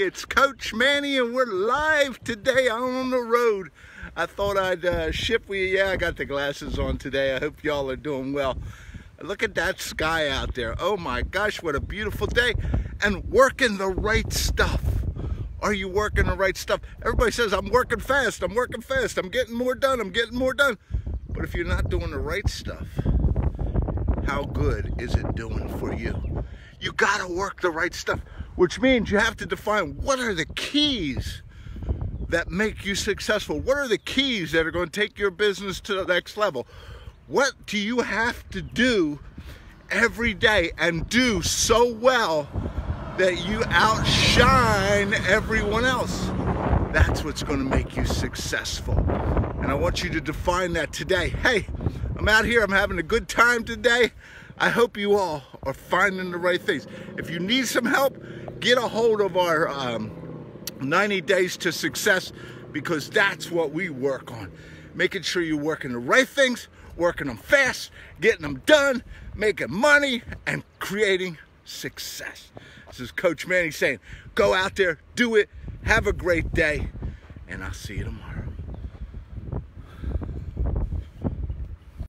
it's Coach Manny and we're live today on the road. I thought I'd uh, ship with you. Yeah, I got the glasses on today. I hope y'all are doing well. Look at that sky out there. Oh my gosh, what a beautiful day. And working the right stuff. Are you working the right stuff? Everybody says, I'm working fast, I'm working fast, I'm getting more done, I'm getting more done. But if you're not doing the right stuff, how good is it doing for you? You gotta work the right stuff which means you have to define what are the keys that make you successful? What are the keys that are going to take your business to the next level? What do you have to do every day and do so well that you outshine everyone else? That's what's going to make you successful. And I want you to define that today. Hey, I'm out here, I'm having a good time today. I hope you all are finding the right things. If you need some help, get a hold of our um, 90 Days to Success because that's what we work on. Making sure you're working the right things, working them fast, getting them done, making money, and creating success. This is Coach Manny saying, go out there, do it, have a great day, and I'll see you tomorrow.